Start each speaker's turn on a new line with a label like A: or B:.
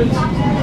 A: Americans